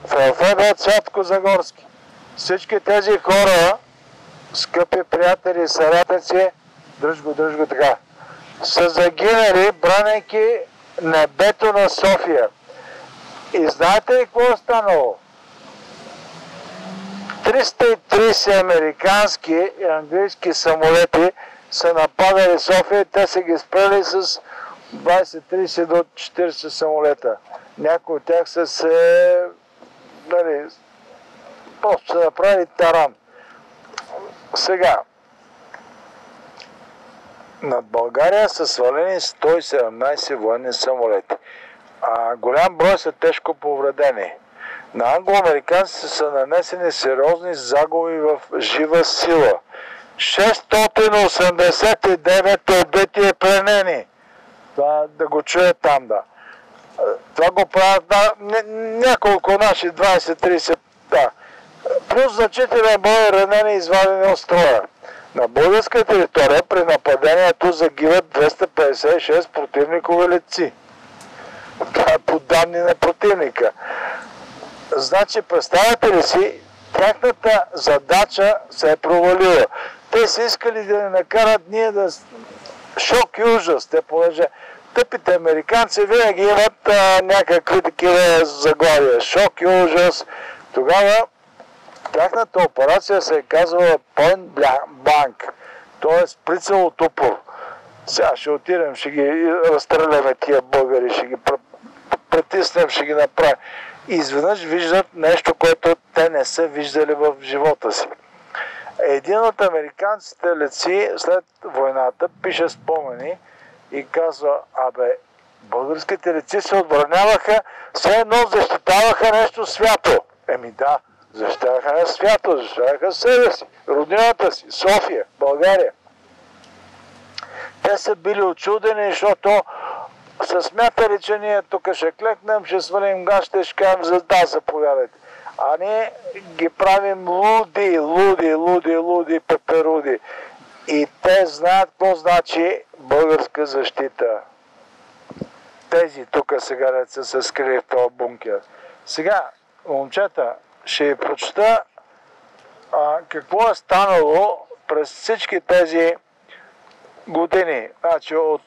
Speaker 10: Феофедъл Цвятко Загорски. Всички тези хора, скъпи приятели и съратници, дръж го, дръж така, са загинали, бранейки небето на София. И знаете ли какво е станало? 330 американски и английски самолети са нападали София и те са ги спрели с 20-30 до 40 самолета. Някои от тях са се нали, просто са направили таран. Сега, над България са свалени 117 военни самолети. А голям брой са тежко повредени. На англоамериканците са нанесени сериозни загуби в жива сила. 689 убити и пленени. Това да го чуе там, да. Това го правят ня- няколко наши 20-30, да. Плюс значителен брой ранени извадени от строя. На българска територия при нападението загиват 256 противникови лици. Това е по данни на противника. Значи, представете ли си, тяхната задача се е провалила. Те са искали да ни накарат ние да... Шок и ужас, те понеже тъпите американци винаги имат а, някакви такива заглавия. Шок и ужас. Тогава тяхната операция се е казвала Point Blank, т.е. прицел от упор. Сега ще отидем, ще ги разстреляме тия българи, ще ги пр- притиснем, ще ги направим. Изведнъж виждат нещо, което те не са виждали в живота си. Един от американците леци след войната пише спомени и казва, абе, българските леци се отбраняваха, все едно защитаваха нещо свято. Еми да, защитаваха не свято, защитаваха себе си, родината си, София, България. Те са били очудени, защото са смятали, че ние тук ще клекнем, ще свалим гащите, ще кажем за да, заповядайте. А ние ги правим луди, луди, луди, луди, пеперуди. И те знаят какво значи българска защита. Тези тук сега деца се скрили в този бункер. Сега, момчета, ще ви прочета а, какво е станало през всички тези години. Значи от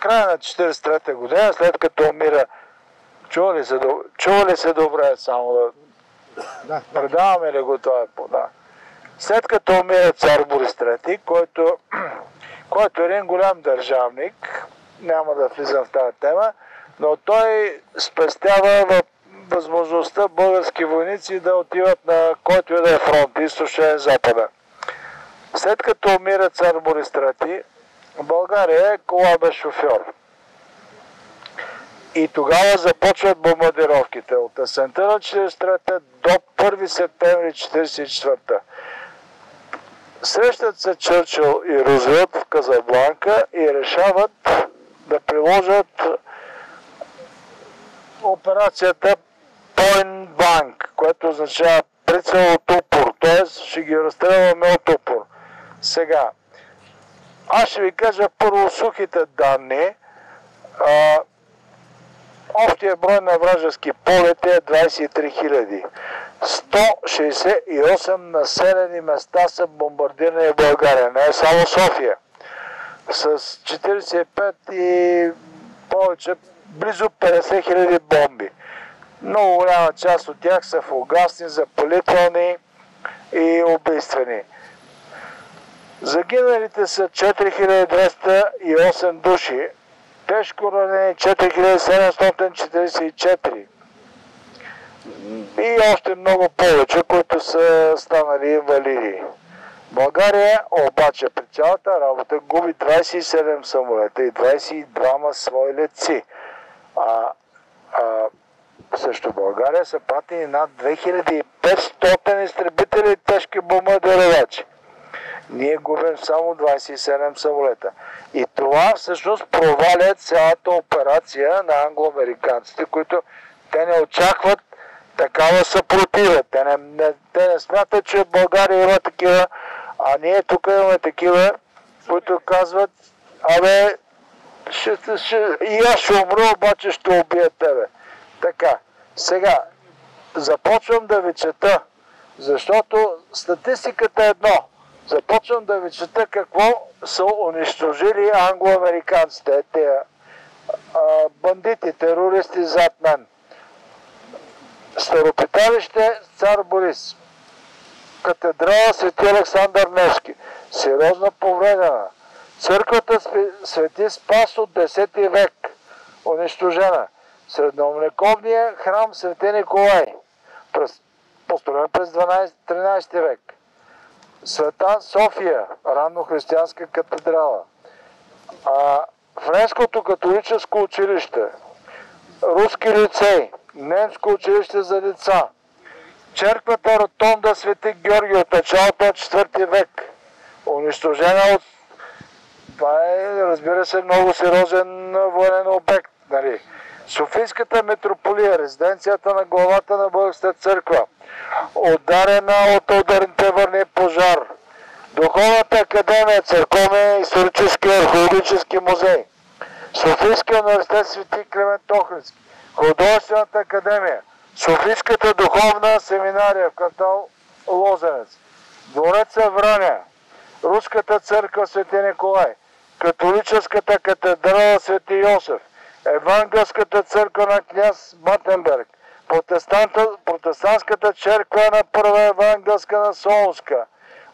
Speaker 10: края на 43-та година, след като умира Чува ли се, чува ли се добре само да... Да. Предаваме ли го това? Да. След като умира цар Борис III, който, който е един голям държавник, няма да влизам в тази тема, но той спестява възможността български войници да отиват на който и да е фронт, източен запада. След като умира цар Борис III, България е кола без шофьор. И тогава започват бомбардировките от есента на 43-та до 1 септември 44-та. Срещат се Чърчил и Рузвелт в Казабланка и решават да приложат операцията Point Blank, което означава прицел от упор, т.е. ще ги разстрелваме от упор. Сега, аз ще ви кажа първо сухите данни. А, Общия брой на вражески полети е 23 000. 168 населени места са бомбардирани в България, не е само София. С 45 и повече, близо 50 000 бомби. Много голяма част от тях са фугасни, запалителни и убийствени. Загиналите са 4208 души, тежко ранени 4744 и още много повече, които са станали инвалиди. България обаче при цялата работа губи 27 самолета и 22 свои летци. А, а също България са пратени над 2500 изтребители и тежки бомбардировачи ние губим само 27 самолета. И това всъщност проваля цялата операция на англоамериканците, които те не очакват такава съпротива. Те не, не, те не смятат, че България има такива, а ние тук имаме такива, които казват, абе, ще, ще, и аз ще умра, обаче ще убия тебе. Така, сега, започвам да ви чета, защото статистиката е едно – Започвам да ви чета какво са унищожили англоамериканците, те бандити, терористи зад мен. Старопиталище Цар Борис. Катедрала Свети Александър Невски. Сериозно повредена. Църквата Свети Спас от 10 век. Унищожена. Средновековния храм Свети Николай. Построен през 12-13 век Света София, ранно-християнска катедрала, а, Френското католическо училище, Руски лицей, Немско училище за деца, черквата Ротонда Свети Георги от началото на 4 век, унищожена от... Това е, разбира се, много сериозен военен обект. Нали? Софийската метрополия, резиденцията на главата на Българската църква, ударена от ударните върни пожар. Духовната академия, църковен исторически археологически музей. Софийския университет Свети Климент Охридски. Художествената академия. Софийската духовна семинария в квартал Лозенец. Двореца Враня. Руската църква Свети Николай. Католическата катедрала Свети Йосиф. Евангелската църква на княз Батенберг протестантската черква на Първа евангелска на Солнска,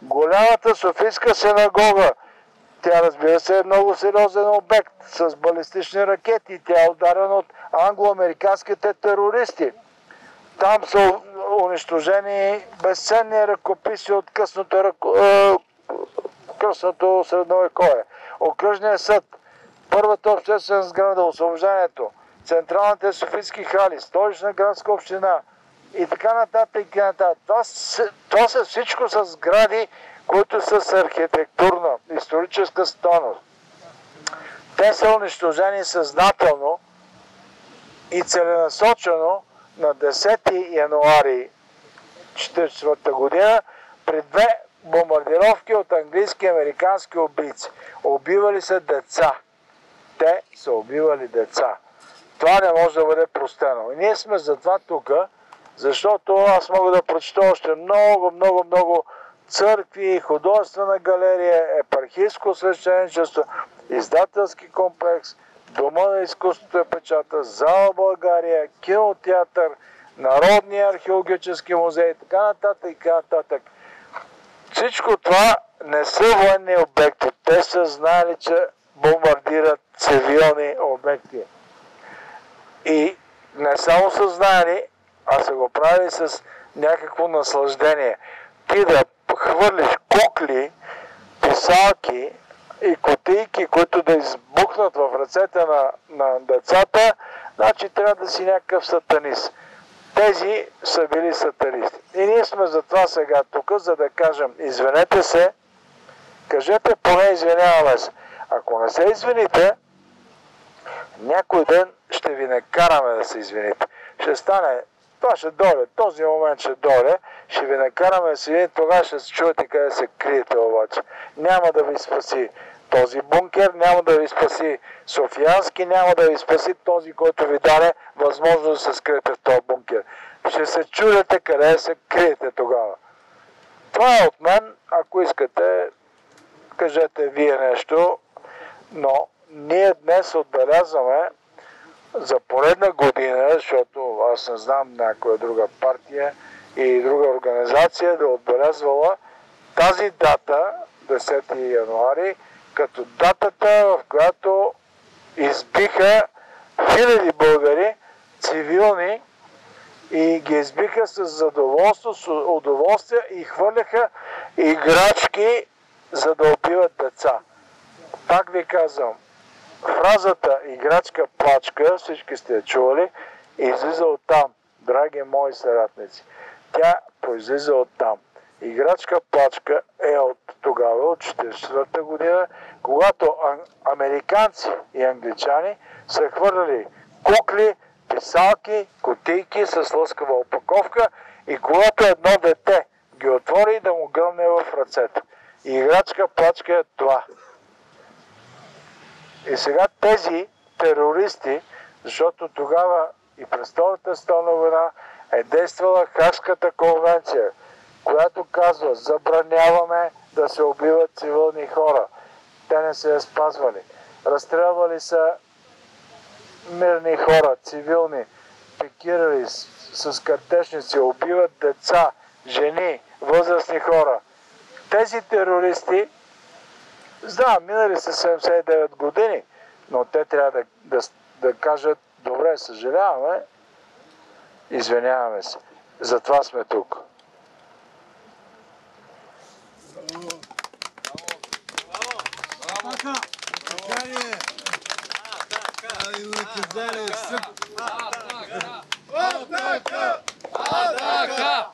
Speaker 10: голямата Софийска синагога. Тя разбира се е много сериозен обект с балистични ракети. Тя е ударена от англо-американските терористи. Там са унищожени безценни ръкописи от късното, ръко... е, късното средновековие. Окръжният съд, първата обществена сграда, освобождението, централните софийски хали, столична градска община и така нататък. И нататък. Това, това са всичко са сгради, които са с архитектурна, историческа стойност. Те са унищожени съзнателно и целенасочено на 10 януари 1944 година при две бомбардировки от английски и американски убийци. Убивали са деца. Те са убивали деца. Това не може да бъде простено. И ние сме затова тук, защото аз мога да прочета още много, много, много църкви, художествена галерия, епархийско свещеничество, издателски комплекс, Дома на изкуството е печата, Зала България, кинотеатър, Народния археологически музей, така нататък и така нататък. Всичко това не са военни обекти. Те са знали, че бомбардират цивилни обекти. И не само са знали, а са го правили с някакво наслаждение. Ти да хвърлиш кукли, писалки и котийки, които да избухнат в ръцете на, на децата, значи трябва да си някакъв сатанист. Тези са били сатанисти. И ние сме за това сега тук, за да кажем, извинете се, кажете поне извиняваме се. Ако не се извините, някой ден ще ви накараме да се извините. Ще стане, това ще дойде, този момент ще дойде, ще ви накараме да се извините, тогава ще се чуете къде се криете обаче. Няма да ви спаси този бункер, няма да ви спаси Софиянски, няма да ви спаси този, който ви даде възможност да се скриете в този бункер. Ще се чудете къде се криете тогава. Това е от мен. Ако искате, кажете вие нещо, но ние днес отбелязваме за поредна година, защото аз не знам някоя друга партия и друга организация да отбелязвала тази дата, 10 януари, като датата, в която избиха хиляди българи, цивилни, и ги избиха с задоволство, с удоволствие и хвърляха играчки, за да убиват деца. Пак ви казвам, фразата играчка плачка, всички сте я чували, излиза от там, драги мои съратници. Тя произлиза от там. Играчка плачка е от тогава, от 1944 година, когато американци и англичани са хвърляли кукли, писалки, котийки с лъскава опаковка и когато едно дете ги отвори да му гръмне в ръцете. Играчка плачка е това. И сега тези терористи, защото тогава и през Втората столна война е действала Хагската конвенция, която казва забраняваме да се убиват цивилни хора. Те не се я спазвали. Разстрелвали са мирни хора, цивилни, пикирали с, с картечници, убиват деца, жени, възрастни хора. Тези терористи, знам, минали са 79 години, но те трябва да, да, да кажат, добре, съжаляваме, извиняваме се. Затова сме тук.
Speaker 14: Атака! Атака! Атака!